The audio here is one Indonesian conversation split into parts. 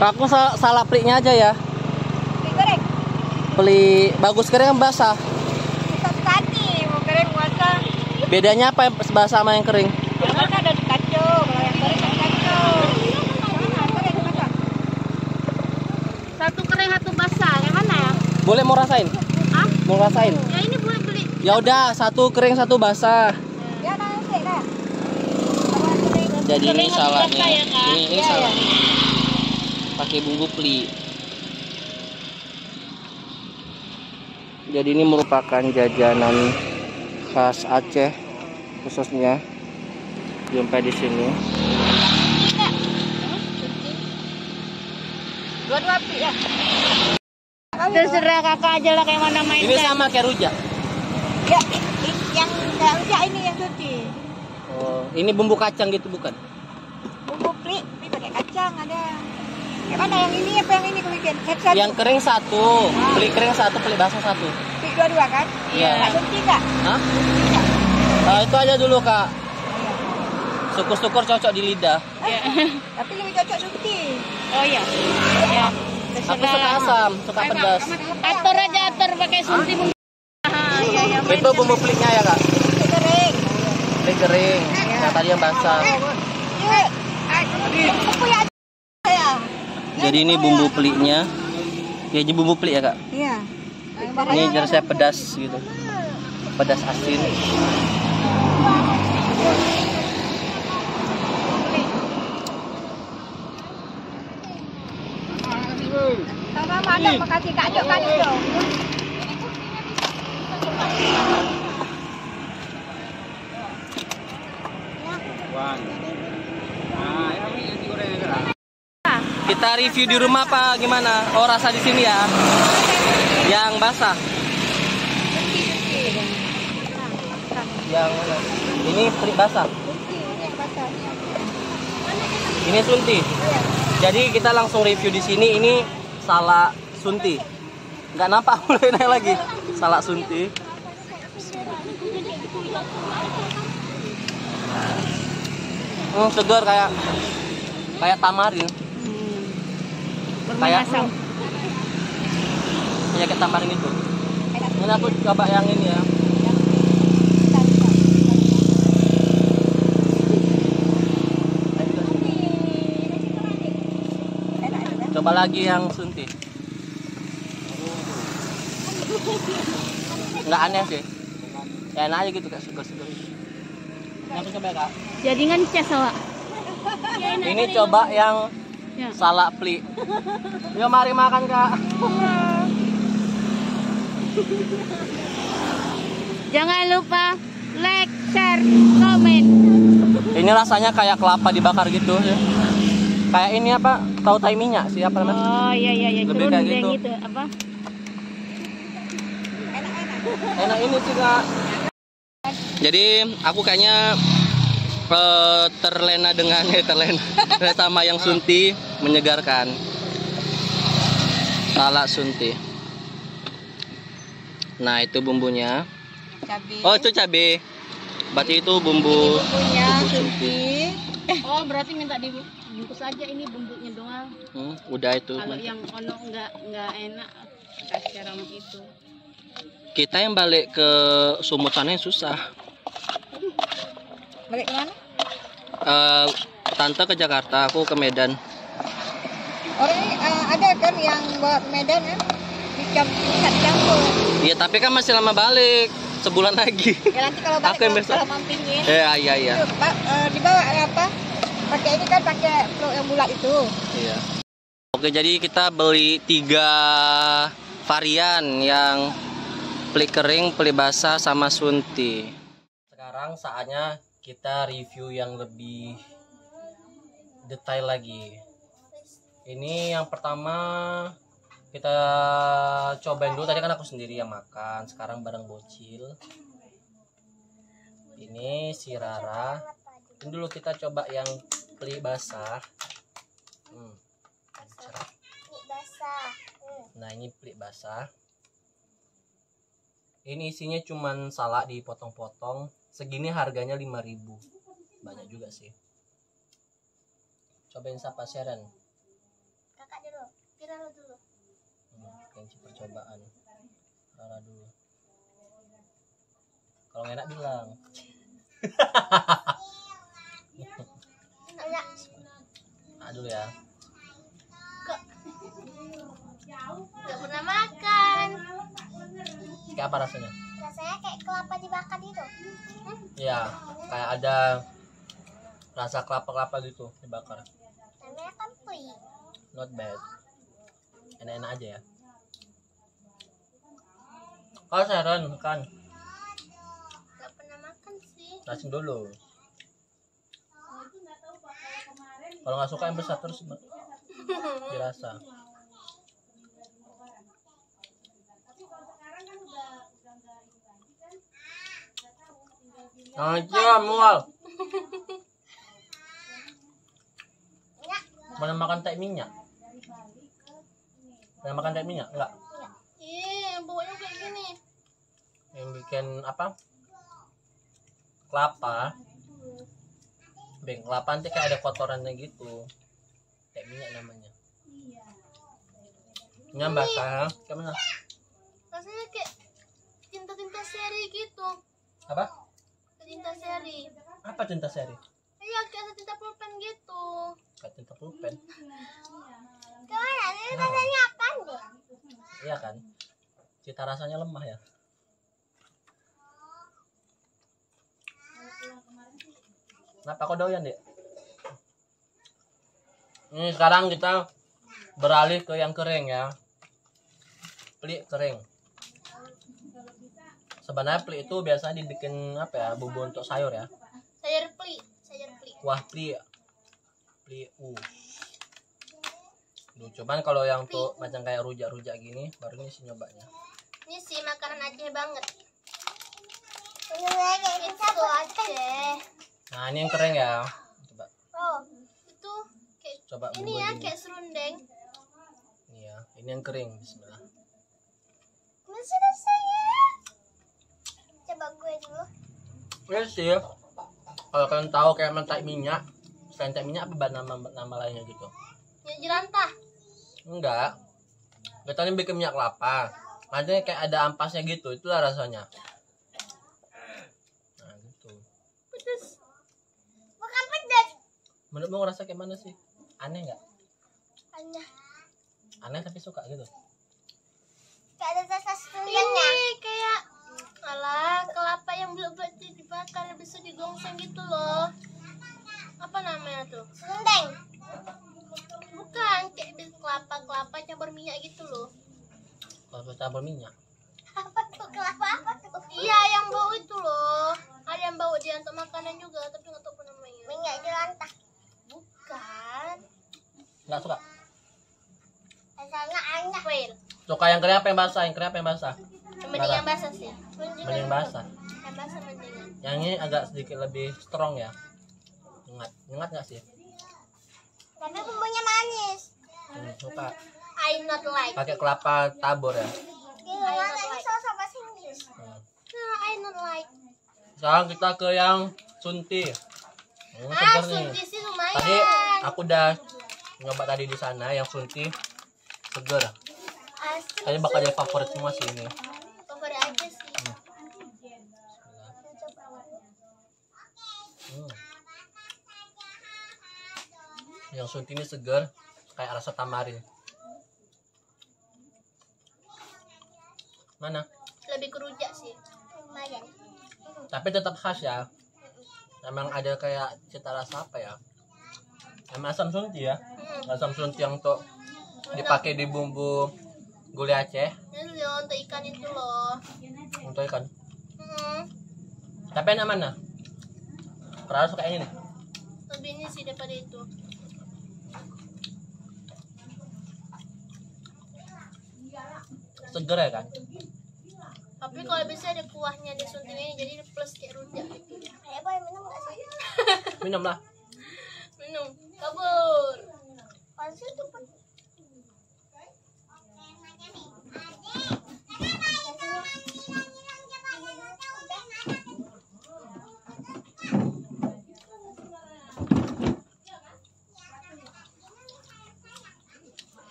Aku sa- salah peliknya aja ya. Mie goreng. Peli bagus kering basah. Tadi mau goreng puasa. Bedanya apa yang basah sama yang kering? Yang mana ada di kacau, kalau yang goreng ada kacau. Satu kering satu basah. Yang mana ya? Boleh mau rasain? Hah? Mau rasain? Ya ini boleh beli. Ya udah, satu kering satu basah. Ya. Kalau goreng Jadi ini Kering satu salahnya. basah ya? Ini ini Iya, salah. Pakai bumbu peli. Jadi ini merupakan jajanan khas Aceh khususnya jumpai di sini. dua-dua ya. Terserah kakak aja lah kayak mana main. Ini sama kayak rujak. Ya, yang enggak rujak ini yang suci. Oh, ini bumbu kacang gitu bukan? Bumbu plik, plik pakai kacang ada. Yang mana yang ini apa yang ini kemudian? Satu. Yang kering satu, peli kering satu, peli basah satu. Plik dua-dua kan? Iya. Suci enggak? Hah? Nah, itu aja dulu kak. Syukur-syukur cocok di lidah. Tapi lebih cocok suci. Oh iya. Ya. Aku suka asam, suka pedas. Atur aja atur pakai sunti mungkin. Ah, iya iya. Itu bumbu peliknya ya kak? Plik kering. Kering. Yang tadi yang basah. Iya. Ya? Ya. Jadi ini bumbu peliknya. Ya ini bumbu pelik ya kak. Iya. Ini jadi saya pedas gitu. Pedas asin. Makasih Kak Jo, Kak Jo. Kita review di rumah apa gimana? Oh rasa di sini ya. Yang basah. Yang ini basah. Ini sunti. Jadi kita langsung review di sini. Ini salak sunti. Nggak nampak mulai naik lagi. Salak sunti. Hmm, segar kayak kayak tamarin. Kayak Bermenasam. kayak kayak tamarin gitu. Ini aku coba yang ini ya. Coba lagi yang sunti. Nggak aneh sih. Ya, enak aja gitu kayak segar-segar. Ini aku coba ya, kak. Jadi awak. Ini coba yang Ya. salak pli. Yuk mari makan kak. Jangan lupa like, share, komen. Ini rasanya kayak kelapa dibakar gitu ya. Kayak ini apa? Tahu tai minyak sih apa namanya? Oh iya iya iya. Lebih kayak gitu. gitu. Apa? Enak ini sih kak. Jadi aku kayaknya eh, terlena dengan eh, terlena sama yang sunti menyegarkan. Salak sunti. Nah itu bumbunya. Cabai. Oh itu cabe. Berarti itu bumbu. Bumbunya bumbu suci. Oh berarti minta dibungkus aja ini bumbunya doang. Hmm, udah itu. Kalau yang ono nggak nggak enak kasih cara itu. Kita yang balik ke Sumut sana yang susah. Balik ke mana? Eh, tante ke Jakarta, aku ke Medan. Orang ini eh, ada kan yang buat Medan kan? Dicampur, bisa dicampur. Iya, tapi kan masih lama balik. Sebulan lagi. Ya nanti kalau balik Aku yang besok. kalau mampingin. Iya, iya, iya. Itu, Pak, eh, dibawa apa? Pakai ini kan pakai yang bulat itu. Iya. Oke, jadi kita beli tiga varian yang peli kering, peli basah, sama sunti. Sekarang saatnya kita review yang lebih detail lagi. Ini yang pertama kita cobain dulu. Tadi kan aku sendiri yang makan, sekarang bareng bocil. Ini si Rara. Ini dulu kita coba yang peli basah. Hmm. cerah. Nah ini pelik basah. Ini isinya cuman salak dipotong-potong. Segini harganya 5000 Banyak juga sih. Cobain siapa Sharon? Kakak Viral dulu. Hmm, gengsi percobaan. Rara dulu. Kalau enak bilang. Enak. Nah dulu ya. Kok nggak pernah makan? Kayak apa rasanya? Rasanya kayak kelapa dibakar gitu. Iya, kayak ada rasa kelapa-kelapa gitu dibakar. Namanya kan pui. Not bad. Enak-enak aja ya. Oh, Sharon, kan. Nggak pernah makan sih. Racing dulu. Kalau nggak suka yang besar terus dirasa. Aja mual. Mana makan teh minyak? Mana makan teh minyak? Enggak. Ih, baunya kayak gini. Yang bikin apa? Kelapa. Beng kelapa nanti kayak ada kotorannya gitu. Teh minyak namanya. Ini yang basah. Kayak mana? Rasanya kayak tinta-tinta seri gitu. Apa? Tinta seri. Apa tinta seri? Iya, kayak tinta pulpen gitu. Kayak tinta pulpen. Gimana? Ini rasanya apa deh? Iya kan? Cita rasanya lemah ya. Kenapa kau doyan, Dek? Ini sekarang kita beralih ke yang kering ya. Peli kering. Sebenarnya peli itu biasanya dibikin apa ya? Bumbu untuk sayur ya. Sayur pli, sayur pli. Wah, peli. Peli uh. Duh, cuman kalau yang tuh macam kayak rujak-rujak gini, baru ini sih nyobanya. Ini sih makanan Aceh banget. Itu Aceh. Nah, ini yang kering ya. Coba Oh, itu kayak coba ini bumbu ya ini. kayak serundeng. Ini ya, ini yang kering. Bismillah. Masih rasanya. Coba gue dulu. Ya sih. Kalau kalian tahu kayak mentai minyak, selain mentai minyak apa nama nama lainnya gitu? Yang jerantah. Enggak. Kita ini bikin minyak kelapa. Nanti kayak ada ampasnya gitu, itulah rasanya. Nah, gitu. Pedes. Bukan pedes. Menurutmu ngerasa kayak mana sih? Aneh nggak? Hanya Aneh tapi suka gitu. kayak ada rasa serundengnya. Ini kayak alah kelapa yang bulat-bulat dibakar habis itu digongseng gitu loh. Apa namanya tuh? Serundeng. Bukan, kayak di kelapa-kelapa campur minyak gitu loh. Kalau campur minyak. Apa tuh kelapa apa tuh? Iya, yang bau itu loh. Ada yang bau dia untuk makanan juga, tapi nggak tahu apa namanya. Minyak jelantah. Bukan. Nggak suka. Rasanya enak. Fail. Suka yang kering apa yang basah? Yang kering apa yang basah? Mending yang basah sih. Mending basah. Yang basah mendingan. Yang ini agak sedikit lebih strong ya. Nyengat, nyengat nggak sih? Tapi bumbunya manis. Hmm, suka. I not like. Pakai kelapa tabur ya. I not like. sama bahasa Inggris. Hmm. Nah, I not like. Sekarang kita ke yang sunti. Hmm, Ah, sunti sih lumayan. Tadi aku udah nyoba tadi di sana yang sunti seger. Asli. Tadi bakal jadi favorit semua sih ini. Yang sunti ini seger, kayak rasa tamarin. Mana? Lebih kerujak sih. Lumayan. Tapi tetap khas ya. Emang ada kayak cita rasa apa ya? Emang asam sunti ya? Hmm. Asam sunti yang untuk dipakai di bumbu gulai Aceh Ini loh untuk ikan itu loh. untuk ikan. Hmm. Tapi enak mana? Pernah suka ini? Lebih ini sih daripada itu. Seger ya kan? Tapi kalau bisa ada kuahnya di suntingnya jadi plus kayak rujak. Kayak apa minum nggak sih? Minum lah. minum. Kabur. Pasti itu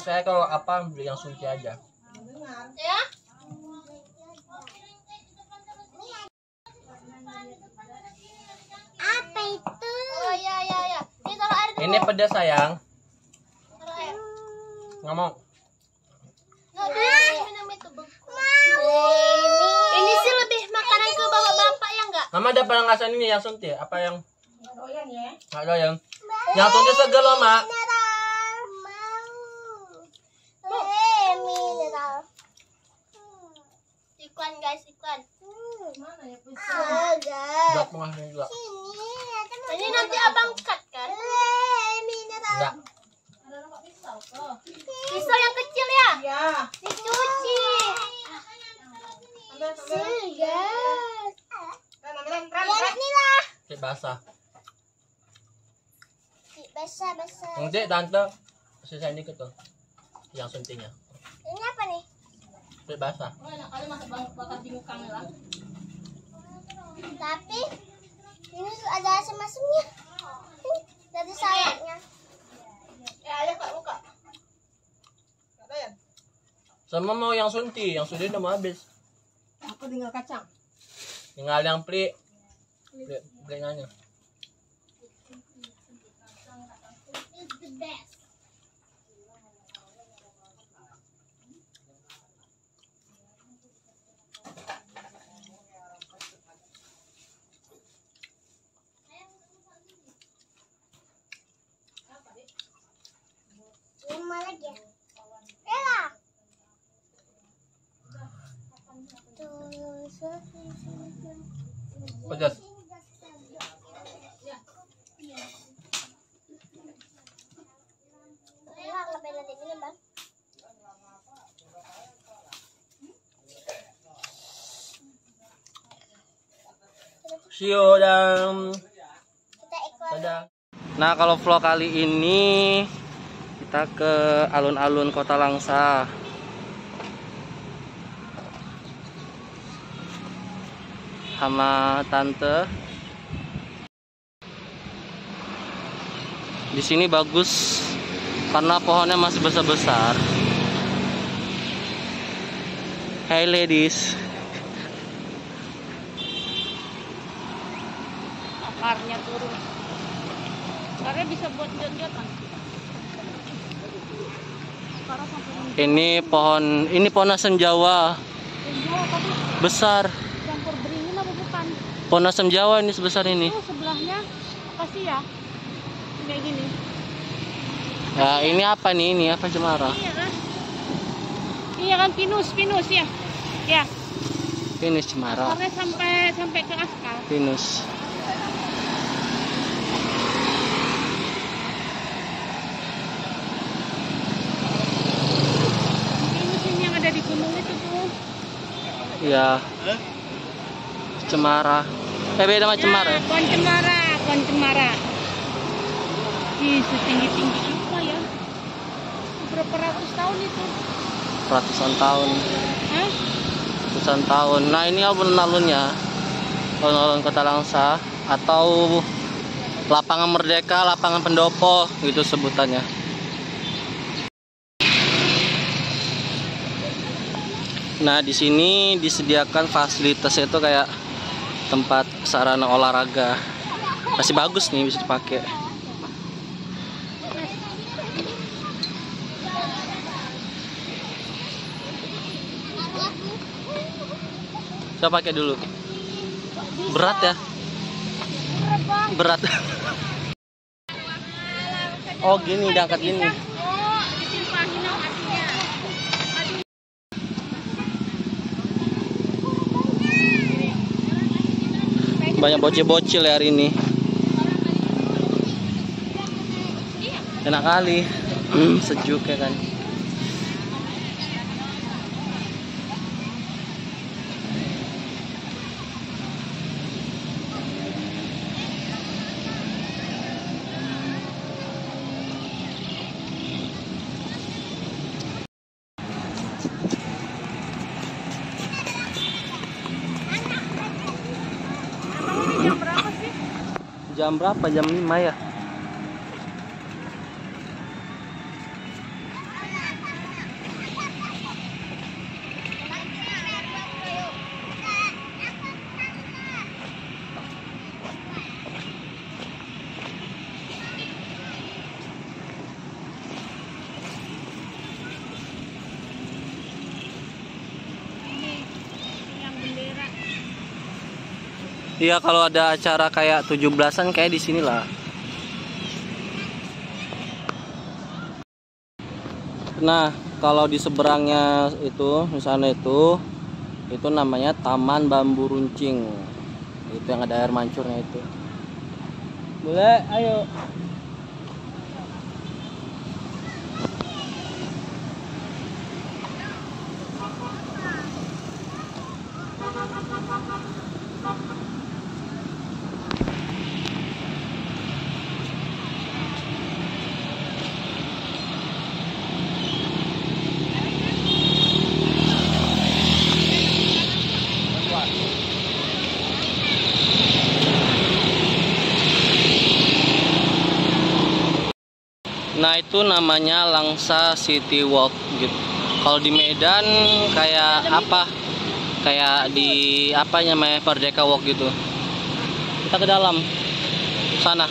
saya kalau apa beli yang sunti aja. Ya? Apa itu? Oh ya ya ya. Ini taruh air dulu. Ini pedas sayang. Taruh air. Ngomong. Nggak minum itu. Ini sih lebih makanan ke bapak-bapak ya enggak? Mama ada pernah ngasih ini yang sunti? Apa yang Doyan ya. nggak ada yang? Yang sunti seger loh mak. Mineral mau. Eh, mineral. Iklan guys, iklan. Mana ya pun? Agak. Buat mengasih juga. Ini nanti abang cut kan? Mineral. Enggak. Ada nampak pisau kok. Pisau yang kecil ya? Ya. Dicuci. Segar. Ren. ini lah. Kayak basah. Basah, basah. Nanti tante sisa dikit tuh. Yang suntinya. Ini apa nih? Kayak basah. Oh, enak kali masak bakar di muka lah. Tapi ini ada asam-asamnya. Dari sayapnya. Ya, ayo kak buka. Kak doyan. Sama mau yang sunti, yang sunti udah mau habis. Aku tinggal kacang. Tinggal yang pli. Pli, the best. Lima lagi ya? Pedas. You dan. Nah kalau vlog kali ini kita ke alun-alun Kota Langsa. Sama tante. Di sini bagus karena pohonnya masih besar-besar. Hey ladies. Akarnya turun. Akarnya bisa buat jot-jotan. Menjauh Ini pohon ini pohon asam Jawa besar. campur beringin apa bukan? Pohon asam Jawa ini sebesar ini. Itu sebelahnya kasih ya. Kayak gini. Ya, ini apa nih? Ini apa cemara? Iya kan? Iya kan pinus, pinus ya. Ya, Pinus cemara. akarnya sampai sampai ke aspal. Pinus. Pinus ini yang ada di gunung itu tuh. Ya. Cemara. Beda sama cemara. Ya, pohon cemara, pohon cemara. Ih, setinggi-tinggi apa ya? Berapa ratus tahun itu? Ratusan tahun. Hah? Ratusan tahun. Nah, ini alun-alunnya. Alun-alun Kota Langsa atau lapangan Merdeka, lapangan Pendopo gitu sebutannya. Nah, di sini disediakan fasilitasnya itu kayak tempat sarana olahraga. Masih bagus nih bisa dipakai. Saya pakai dulu. Berat ya? Berat. Oh gini, diangkat gini. Banyak bocil-bocil ya hari ini. Enak kali. Sejuk ya kan. Jam berapa? Jam 5 ya? Iya kalau ada acara kayak 17-an kayak di sini lah. Nah, kalau di seberangnya itu, misalnya itu, itu namanya Taman Bambu Runcing. Itu yang ada air mancurnya itu. Boleh, ayo. Nah itu namanya Langsa City Walk gitu. Kalau di Medan kayak apa? Kayak di apa namanya Merdeka Walk gitu. Kita ke dalam sana.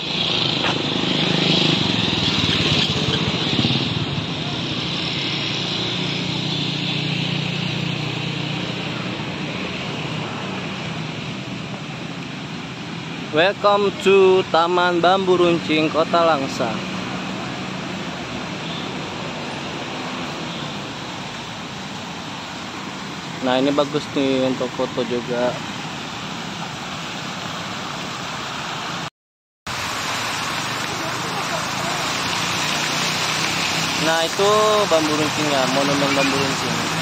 Welcome to Taman Bambu Runcing Kota Langsa. Nah ini bagus nih untuk foto juga. Nah itu bambu runcingnya, monumen bambu runcing.